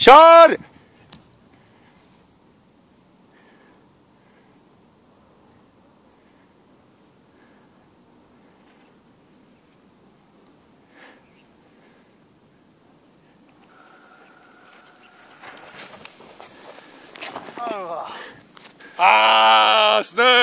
Kör! Ah, snö!